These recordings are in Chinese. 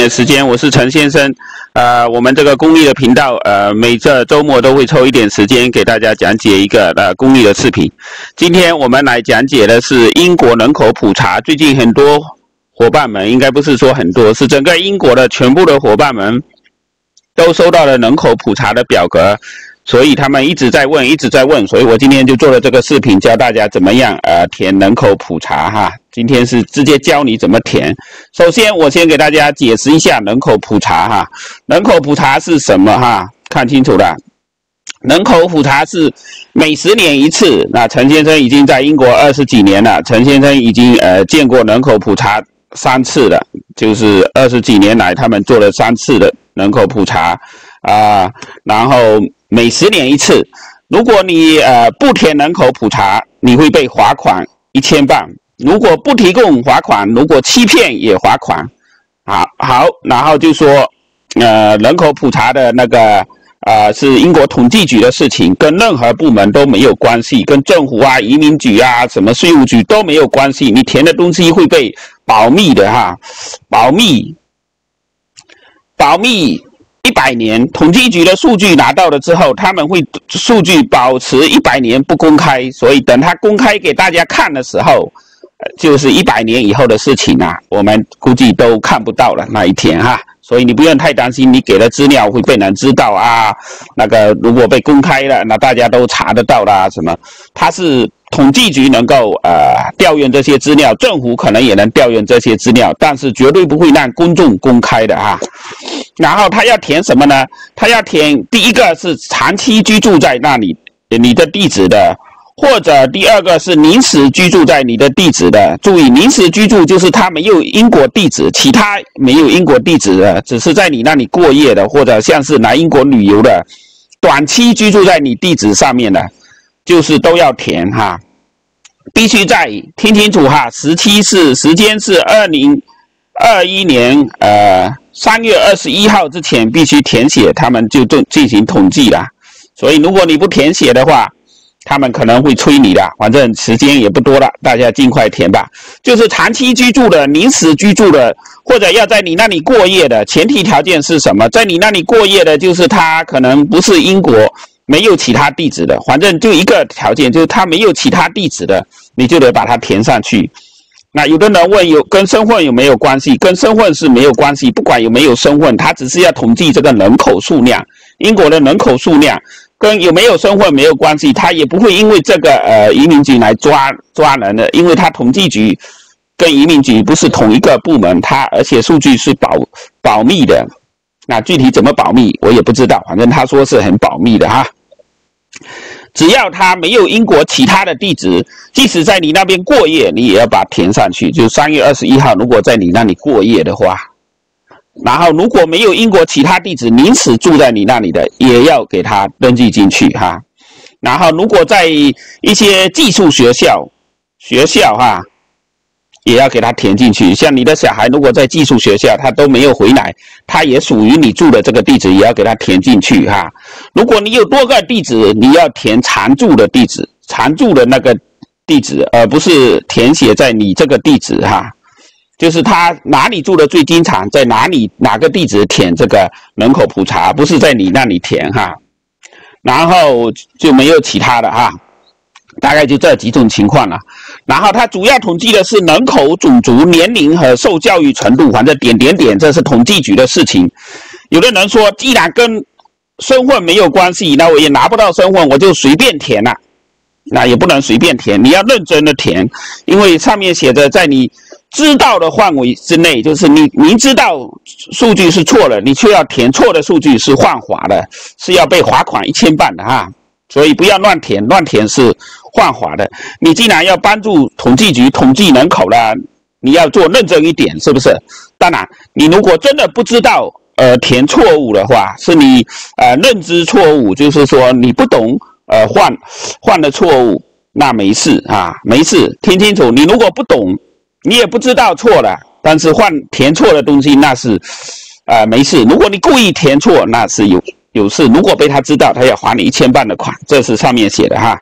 的时间，我是陈先生。呃，我们这个公益的频道，呃，每这周末都会抽一点时间给大家讲解一个呃公益的视频。今天我们来讲解的是英国人口普查。最近很多伙伴们，应该不是说很多，是整个英国的全部的伙伴们都收到了人口普查的表格。所以他们一直在问，一直在问，所以我今天就做了这个视频，教大家怎么样呃填人口普查哈。今天是直接教你怎么填。首先，我先给大家解释一下人口普查哈。人口普查是什么哈？看清楚了，人口普查是每十年一次。那陈先生已经在英国二十几年了，陈先生已经呃见过人口普查三次了，就是二十几年来他们做了三次的人口普查啊，然后。每十年一次，如果你呃不填人口普查，你会被罚款一千镑。如果不提供罚款，如果欺骗也罚款。好，好，然后就说，呃，人口普查的那个呃是英国统计局的事情，跟任何部门都没有关系，跟政府啊、移民局啊、什么税务局都没有关系。你填的东西会被保密的哈，保密，保密。一百年，统计局的数据拿到了之后，他们会数据保持一百年不公开，所以等他公开给大家看的时候，就是一百年以后的事情啊，我们估计都看不到了那一天哈。所以你不用太担心，你给的资料会被人知道啊。那个如果被公开了，那大家都查得到啦。什么？他是。统计局能够呃调用这些资料，政府可能也能调用这些资料，但是绝对不会让公众公开的哈。然后他要填什么呢？他要填第一个是长期居住在那里你的地址的，或者第二个是临时居住在你的地址的。注意，临时居住就是他没有英国地址，其他没有英国地址的，只是在你那里过夜的，或者像是来英国旅游的，短期居住在你地址上面的。就是都要填哈，必须在听清楚哈，时期是时间是二零二一年呃三月二十一号之前必须填写，他们就进进行统计了。所以如果你不填写的话，他们可能会催你的。反正时间也不多了，大家尽快填吧。就是长期居住的、临时居住的，或者要在你那里过夜的，前提条件是什么？在你那里过夜的，就是他可能不是英国。没有其他地址的，反正就一个条件，就是他没有其他地址的，你就得把它填上去。那有的人问有跟身份有没有关系？跟身份是没有关系，不管有没有身份，他只是要统计这个人口数量。英国的人口数量跟有没有身份没有关系，他也不会因为这个呃移民局来抓抓人的，因为他统计局跟移民局不是同一个部门，他而且数据是保保密的。那具体怎么保密，我也不知道，反正他说是很保密的哈。只要他没有英国其他的地址，即使在你那边过夜，你也要把它填上去。就三月二十一号，如果在你那里过夜的话，然后如果没有英国其他地址，临时住在你那里的，也要给他登记进去哈。然后如果在一些寄宿学校，学校哈。也要给他填进去。像你的小孩如果在寄宿学校，他都没有回来，他也属于你住的这个地址，也要给他填进去哈。如果你有多个地址，你要填常住的地址，常住的那个地址，而不是填写在你这个地址哈。就是他哪里住的最经常，在哪里哪个地址填这个人口普查，不是在你那里填哈。然后就没有其他的哈。大概就这几种情况了，然后它主要统计的是人口、种族、年龄和受教育程度，反正点点点，这是统计局的事情。有的人说，既然跟身份没有关系，那我也拿不到身份，我就随便填了。那也不能随便填，你要认真的填，因为上面写着，在你知道的范围之内，就是你明知道数据是错了，你却要填错的数据是犯法的，是要被罚款一千万的哈。所以不要乱填，乱填是犯法的。你既然要帮助统计局统计人口了，你要做认真一点，是不是？当然，你如果真的不知道，呃，填错误的话，是你呃认知错误，就是说你不懂，呃，犯犯的错误，那没事啊，没事。听清楚，你如果不懂，你也不知道错了，但是犯填错的东西，那是呃没事。如果你故意填错，那是有。有事，如果被他知道，他要还你一千万的款，这是上面写的哈。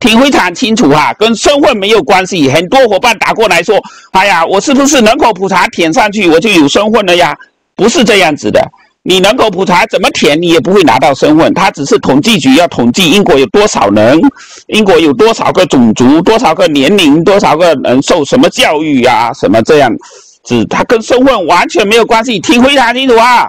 听非常清楚哈，跟身份没有关系。很多伙伴打过来说：“哎呀，我是不是人口普查填上去我就有身份了呀？”不是这样子的，你人口普查怎么填你也不会拿到身份，他只是统计局要统计英国有多少人，英国有多少个种族，多少个年龄，多少个人受什么教育呀，什么这样子，他跟身份完全没有关系。听非常清楚啊，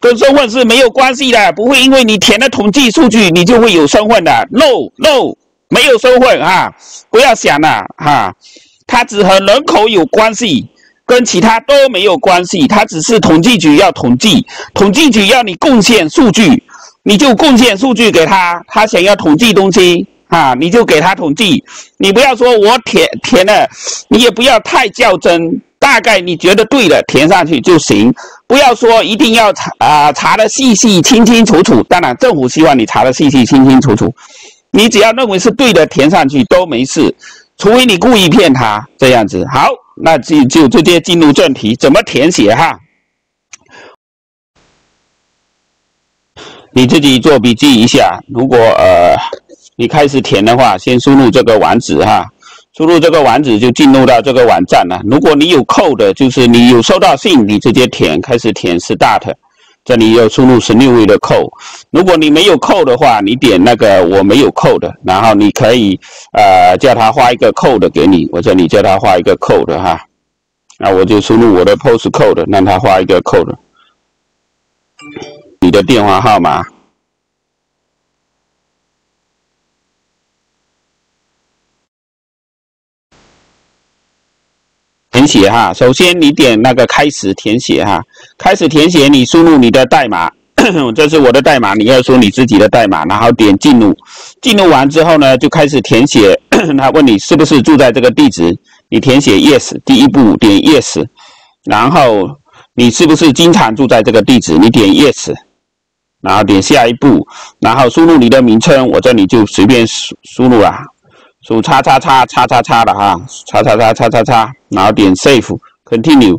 跟身份是没有关系的，不会因为你填了统计数据你就会有身份的。No No，没有身份啊，不要想了哈，它只和人口有关系。跟其他都没有关系，它只是统计局要统计，统计局要你贡献数据，你就贡献数据给他，他想要统计东西啊，你就给他统计，你不要说我填填了，你也不要太较真，大概你觉得对的填上去就行，不要说一定要查啊查的细细清清楚楚，当然政府希望你查的细细清清楚楚，你只要认为是对的填上去都没事，除非你故意骗他这样子，好。那就就直接进入正题，怎么填写哈？你自己做笔记一下。如果呃你开始填的话，先输入这个网址哈，输入这个网址就进入到这个网站了。如果你有 code，就是你有收到信，你直接填，开始填 start。这里要输入十六位的 code，如果你没有 code 的话，你点那个我没有 code，然后你可以呃叫他画一个 code 给你，我这里叫他画一个 code 哈，那我就输入我的 post code，让他画一个 code，你的电话号码。填写哈，首先你点那个开始填写哈，开始填写，你输入你的代码，这是我的代码，你要输你自己的代码，然后点进入，进入完之后呢，就开始填写，他问你是不是住在这个地址，你填写 yes，第一步点 yes，然后你是不是经常住在这个地址，你点 yes，然后点下一步，然后输入你的名称，我这里就随便输输入了。数叉叉叉叉叉叉的哈，叉叉叉叉叉叉，然后点 save continue，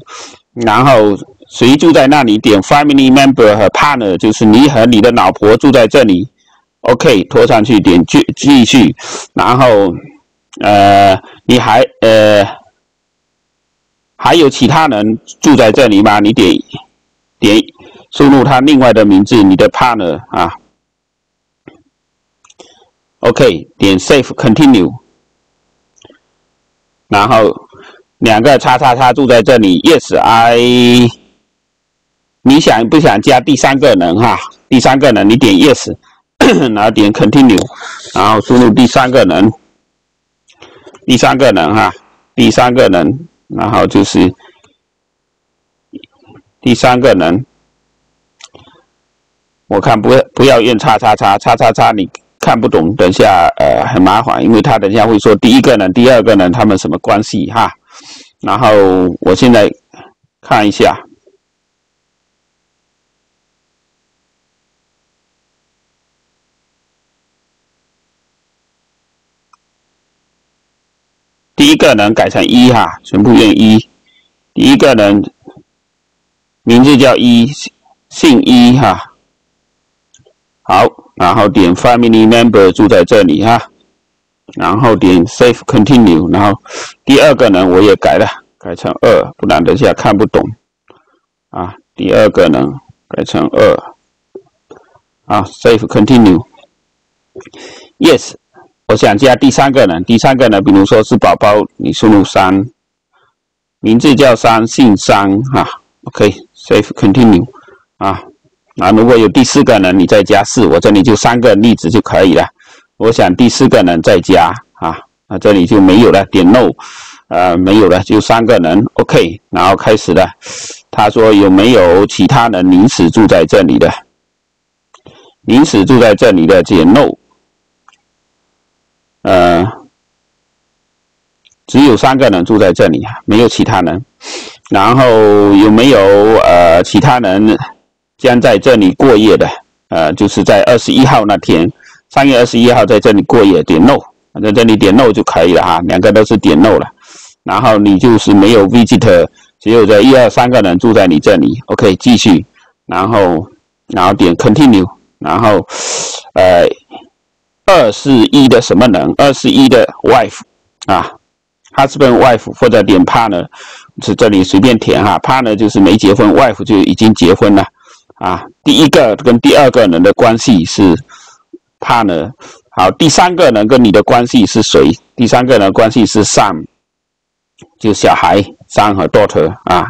然后谁住在那里？点 family member 和 partner，就是你和你的老婆住在这里。OK，拖上去点继继续，然后呃，你还呃还有其他人住在这里吗？你点点输入他另外的名字，你的 partner 啊。OK，点 Save Continue，然后两个叉叉叉住在这里，Yes，I，你想不想加第三个人哈？第三个人你点 Yes，然后点 Continue，然后输入第三个人，第三个人哈，第三个人，然后就是第三个人，我看不不要用叉叉叉叉叉叉你。看不懂，等下呃很麻烦，因为他等下会说第一个人、第二个人他们什么关系哈。然后我现在看一下，第一个人改成一哈，全部用一。第一个人名字叫一，姓一哈。好。然后点 family member 住在这里哈，然后点 save continue，然后第二个呢我也改了，改成二，不然等下看不懂啊。第二个呢改成二，啊 save continue，yes，我想加第三个呢，第三个呢，比如说是宝宝，你输入三，名字叫三，姓三哈，OK save continue，啊。啊，如果有第四个人，你再加四，我这里就三个例子就可以了。我想第四个人再加啊，那这里就没有了，点 no，呃，没有了，就三个人，OK，然后开始了。他说有没有其他人临时住在这里的？临时住在这里的点 no，呃，只有三个人住在这里，没有其他人。然后有没有呃其他人？将在这里过夜的，呃，就是在二十一号那天，三月二十一号在这里过夜，点 no，在这里点 no 就可以了哈，两个都是点 no 了，然后你就是没有 visit，只有这一二三个人住在你这里，OK，继续，然后然后点 continue，然后，呃，二是一的什么人？二是一的 wife 啊，husband wife 或者点 partner，是这里随便填哈，partner 就是没结婚，wife 就已经结婚了啊。第一个跟第二个人的关系是 partner，好，第三个人跟你的关系是谁？第三个人关系是 son，就小孩，son 和 daughter 啊，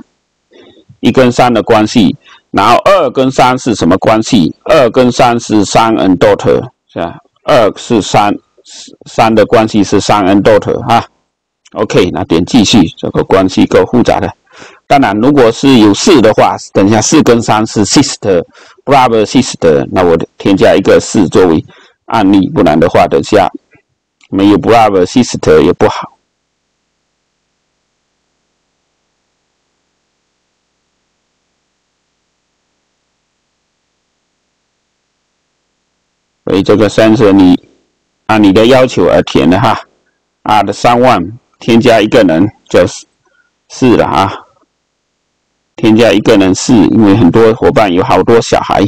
一跟三的关系。然后二跟三是什么关系？二跟三是 son and daughter，是吧？二是三，三的关系是 son and daughter 哈。OK，那点继续，这个关系够复杂的。当然，如果是有四的话，等一下四跟三是 sister，brother sister，那我添加一个四作为案例，不然的话，等下没有 brother sister 也不好。所以这个三是你按你的要求而填的哈，啊的三万添加一个人就是四了啊，添加一个人四，因为很多伙伴有好多小孩，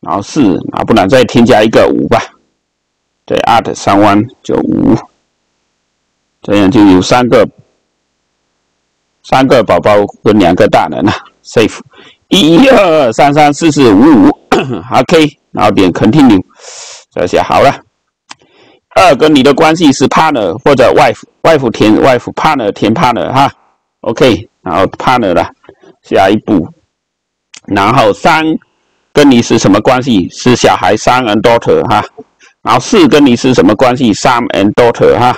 然后四啊，不然再添加一个五吧，对，add 三万就五，这样就有三个三个宝宝跟两个大人了，safe，一一二二三三四四五五，OK。然后点 continue，这些好了。二跟你的关系是 partner 或者 wife，wife 填 wife，partner 填 partner 哈。OK，然后 partner 了，下一步。然后三跟你是什么关系？是小孩 son and daughter 哈。然后四跟你是什么关系？son and daughter 哈。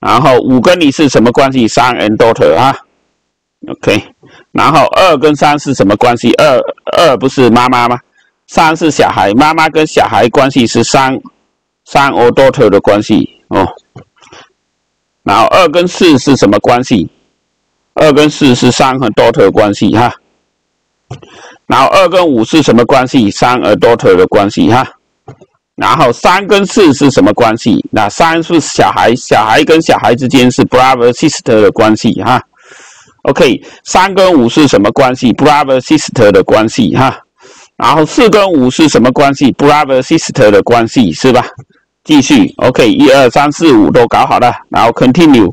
然后五跟你是什么关系？son and daughter 哈。OK，然后二跟三是什么关系？二二不是妈妈吗？三是小孩，妈妈跟小孩关系是三，三 or daughter 的关系哦。然后二跟四是什么关系？二跟四是三和 daughter 的关系哈。然后二跟五是什么关系？三和 daughter 的关系哈。然后三跟四是什么关系？那三是小孩，小孩跟小孩之间是 brother sister 的关系哈。OK，三跟五是什么关系？brother sister 的关系哈。然后四跟五是什么关系？brother sister 的关系是吧？继续，OK，一二三四五都搞好了，然后 continue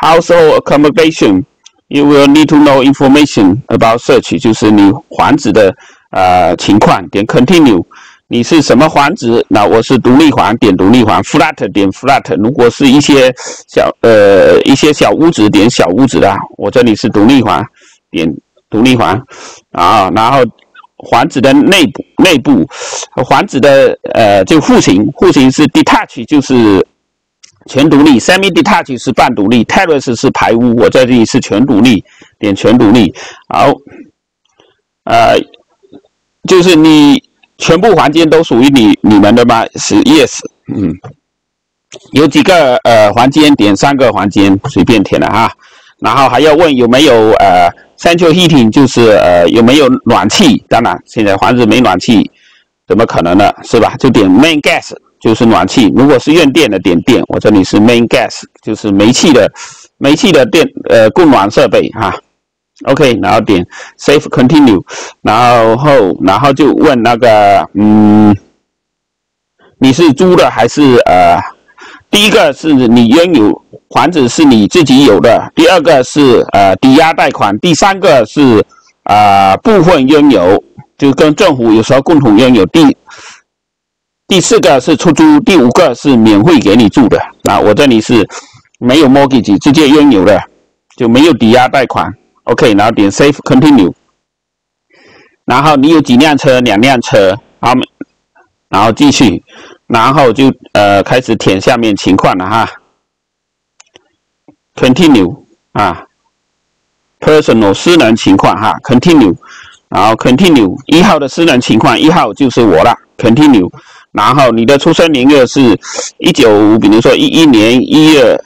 household accommodation。You will need to know information about search，就是你房子的呃情况。点 continue，你是什么房子？那我是独立房，点独立房。flat 点 flat，如果是一些小呃一些小屋子，点小屋子的。我这里是独立房，点独立房啊，然后。房子的内部，内部，房子的呃，就户型，户型是 detached，就是全独立；semi-detached 是半独立；terrace 是排屋。我在这里是全独立，点全独立。好，呃，就是你全部房间都属于你你们的吗？是 yes，嗯，有几个呃房间？点三个房间，随便填了哈。然后还要问有没有呃。Central heating 就是呃有没有暖气？当然，现在房子没暖气，怎么可能呢？是吧？就点 main gas 就是暖气。如果是用电的，点电。我这里是 main gas，就是煤气的煤气的电呃供暖设备哈。OK，然后点 save continue，然后然后就问那个嗯，你是租的还是呃？第一个是你拥有。房子是你自己有的，第二个是呃抵押贷款，第三个是啊部分拥有，就跟政府有时候共同拥有。第第四个是出租，第五个是免费给你住的。啊，我这里是没有 mortgage，直接拥有的，就没有抵押贷款。OK，然后点 Save Continue，然后你有几辆车？两辆车，好，然后继续，然后就呃开始填下面情况了哈。Continue 啊，personal 私人情况哈，Continue，然后 Continue 一号的私人情况，一号就是我了，Continue，然后你的出生年月是一九，比如说一一年一月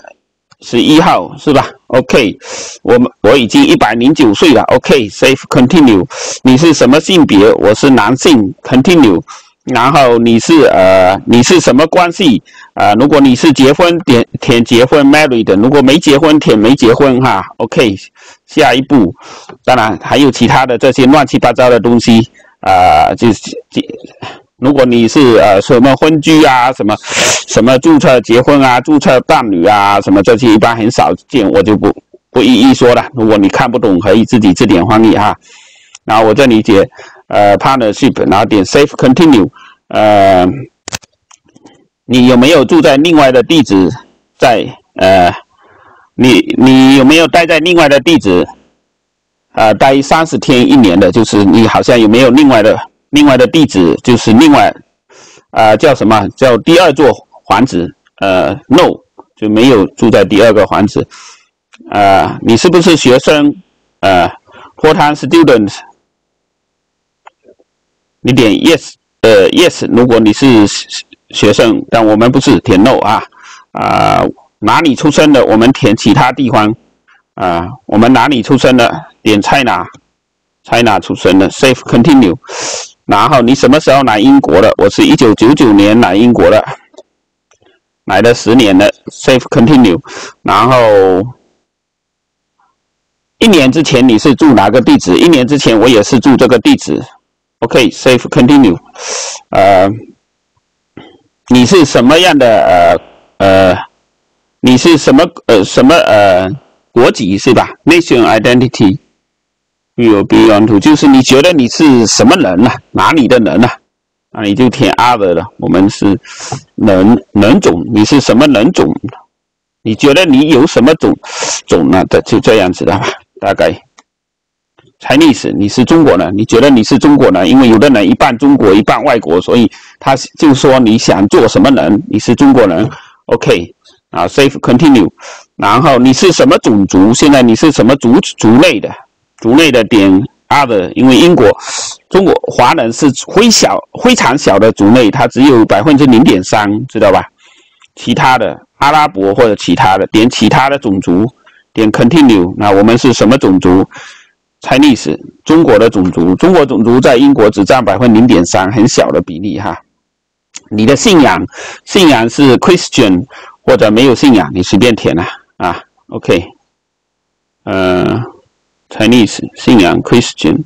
十一号是吧？OK，我们我已经一百零九岁了，OK，Safe Continue，你是什么性别？我是男性，Continue。然后你是呃你是什么关系啊？如果你是结婚点填结婚 married，如果没结婚填没结婚哈。OK，下一步，当然还有其他的这些乱七八糟的东西啊，就是如果你是呃什么婚居啊，什么什么注册结婚啊，注册伴侣啊，什么这些一般很少见，我就不不一一说了。如果你看不懂，可以自己字典翻译哈。然后我这里解呃 partnership，然后点 safe continue，呃，你有没有住在另外的地址？在呃，你你有没有待在另外的地址？呃，待三十天一年的，就是你好像有没有另外的？另外的地址就是另外，啊，叫什么叫第二座房子？呃，no，就没有住在第二个房子。啊，你是不是学生？呃，full-time student，你点 yes，呃，yes，如果你是学生，但我们不是，填 no 啊。啊，哪里出生的？我们填其他地方。啊，我们哪里出生的？点 China，China 出生的，save continue。然后你什么时候来英国的？我是一九九九年来英国的，来了十年了。Safe continue。然后一年之前你是住哪个地址？一年之前我也是住这个地址。OK，safe continue。呃，你是什么样的呃呃？你是什么呃什么呃国籍是吧？Nation identity。有 beyond to，就是你觉得你是什么人呢？哪里的人呢？那你就填 other 了。我们是人人种，你是什么人种？你觉得你有什么种种呢？的就这样子的吧。大概 Chinese，你是中国人，你觉得你是中国人？因为有的人一半中国一半外国，所以他就说你想做什么人？你是中国人，OK 啊 safe Continue。然后你是什么种族？现在你是什么族族类的？族内的点 other，因为英国、中国华人是非小、非常小的族内，它只有百分之零点三，知道吧？其他的阿拉伯或者其他的点其他的种族，点 continue。那我们是什么种族？Chinese，中国的种族。中国种族在英国只占百分之零点三，很小的比例哈。你的信仰，信仰是 Christian 或者没有信仰，你随便填了啊。OK，嗯。Chinese 信仰 Christian，OK，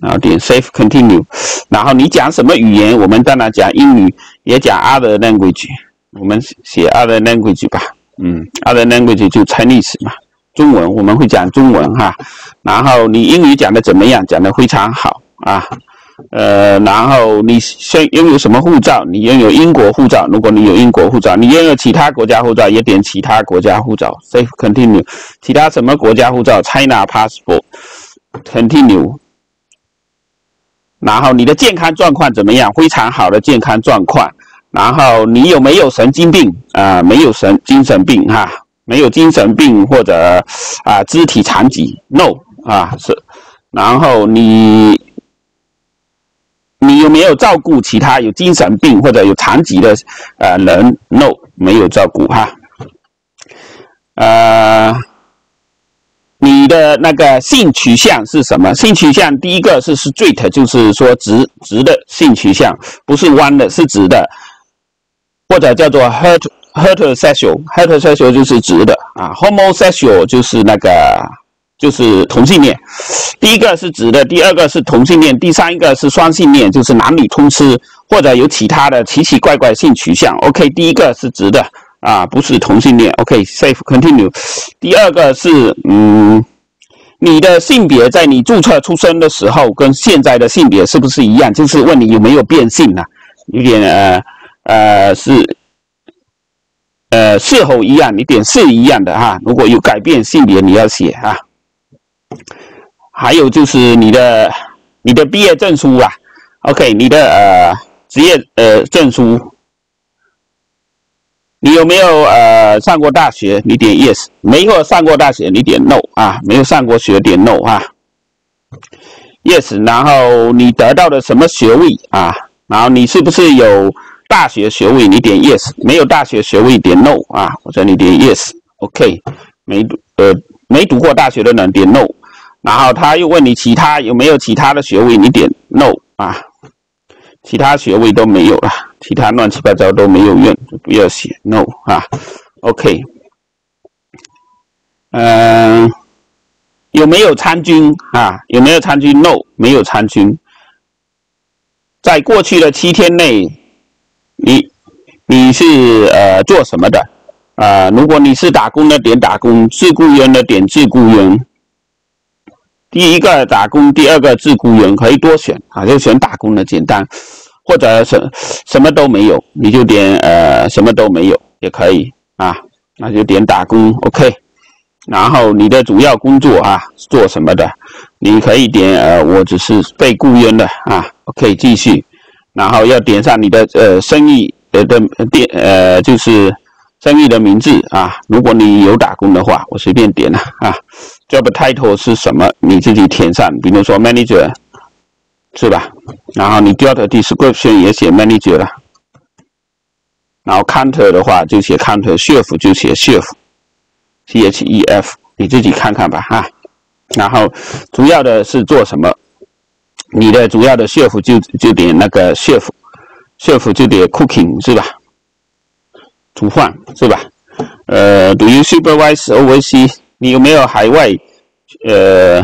然后点 Save Continue，然后你讲什么语言？我们当然讲英语，也讲 Other Language，我们写 Other Language 吧，嗯，Other Language 就 Chinese 嘛，中文我们会讲中文哈。然后你英语讲的怎么样？讲的非常好啊。呃，然后你先拥有什么护照？你拥有英国护照。如果你有英国护照，你拥有其他国家护照，也点其他国家护照。Save continue。其他什么国家护照？China passport。Continue。然后你的健康状况怎么样？非常好的健康状况。然后你有没有神经病？啊，没有神精神病哈，没有精神病或者啊肢体残疾？No 啊是。然后你。你有没有照顾其他有精神病或者有残疾的呃人？No，没有照顾哈。呃，你的那个性取向是什么？性取向第一个是 straight，就是说直直的性取向，不是弯的，是直的，或者叫做 hert heterosexual，heterosexual 就是直的啊，homosexual 就是那个。就是同性恋，第一个是指的，第二个是同性恋，第三个是双性恋，就是男女通吃或者有其他的奇奇怪怪性取向。OK，第一个是直的啊，不是同性恋。OK，Safe continue。第二个是嗯，你的性别在你注册出生的时候跟现在的性别是不是一样？就是问你有没有变性呢？有点呃呃是呃是否一样？你点是一样的哈。如果有改变性别，你要写啊。还有就是你的你的毕业证书啊，OK，你的呃职业呃证书，你有没有呃上过大学？你点 Yes，没有上过大学，你点 No 啊，没有上过学点 No 啊，Yes，然后你得到的什么学位？啊？然后你是不是有大学学位？你点 Yes，没有大学学位点 No 啊，或者你点 Yes，OK，没读呃没读过大学的人点 No。然后他又问你其他有没有其他的学位，你点 no 啊，其他学位都没有了，其他乱七八糟都没有用，就不要写 no 啊。OK，嗯，有没有参军啊？有没有参军？No，没有参军。在过去的七天内，你你是呃做什么的？啊，如果你是打工的，点打工；自雇员的，点自雇员。第一个打工，第二个自雇员，可以多选啊，就选打工的简单，或者什什么都没有，你就点呃什么都没有也可以啊，那就点打工，OK。然后你的主要工作啊，做什么的？你可以点呃，我只是被雇佣的啊，OK，继续。然后要点上你的呃生意呃的店呃就是生意的名字啊。如果你有打工的话，我随便点了啊。Job title 是什么？你自己填上，比如说 manager 是吧？然后你 job description 也写 manager 了。然后 counter 的话就写 counter，chef 就写 chef，C H E F，你自己看看吧哈。然后主要的是做什么？你的主要的 chef 就就点那个 chef，chef 就点 cooking 是吧？煮饭是吧？呃，Do you supervise overseas？你有没有海外？呃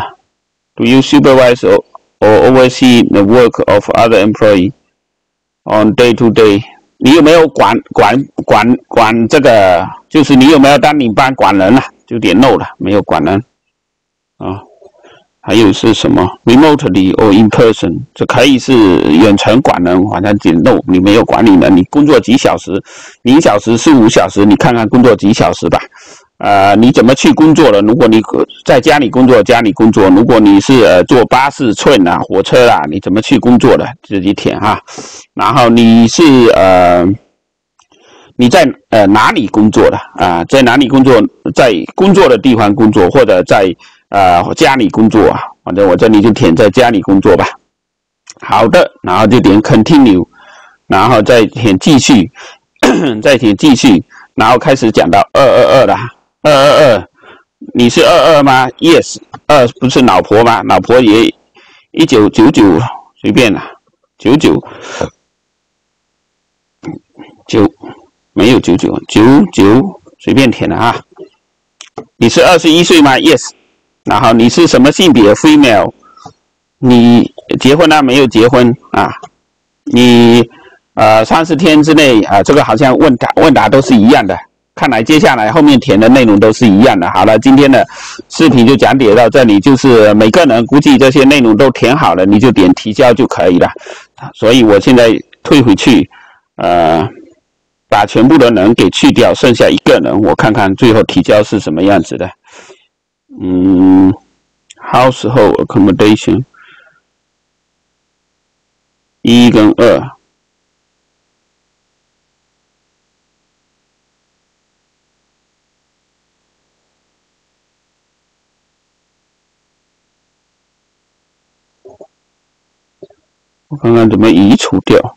，Do you supervise or oversee the work of other employee on day to day？你有没有管管管管这个？就是你有没有当领班管人啊？就点 no 了，没有管人。还有是什么？remotely or in person？这可以是远程管人，反正点 no，你没有管理能力。工作几小时？零小时是五小时，你看看工作几小时吧。呃，你怎么去工作的？如果你在家里工作，家里工作；如果你是呃坐巴士、寸啊、火车啦，你怎么去工作的？自己填哈。然后你是呃你在呃哪里工作的啊？在哪里工作？在工作的地方工作，或者在呃家里工作啊？反正我这里就填在家里工作吧。好的，然后就点 continue，然后再填继续，再填继续，然后开始讲到二二二了。二二二，你是二二吗？Yes，二不是老婆吗？老婆也一九九九，随便了，九九九没有九九九九，随便填了啊。你是二十一岁吗？Yes，然后你是什么性别？Female，你结婚了没有结婚啊？你呃三十天之内啊，这个好像问答问答都是一样的。看来接下来后面填的内容都是一样的。好了，今天的视频就讲解到这里。就是每个人估计这些内容都填好了，你就点提交就可以了。所以我现在退回去，呃，把全部的人给去掉，剩下一个人，我看看最后提交是什么样子的。嗯，household accommodation 一跟二。我看看怎么移除掉。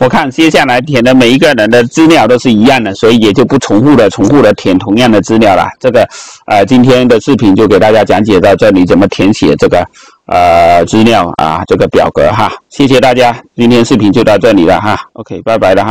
我看接下来填的每一个人的资料都是一样的，所以也就不重复的、重复的填同样的资料了。这个，呃，今天的视频就给大家讲解到这里，怎么填写这个呃资料啊，这个表格哈。谢谢大家，今天视频就到这里了哈。OK，拜拜了哈。